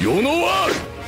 世のワール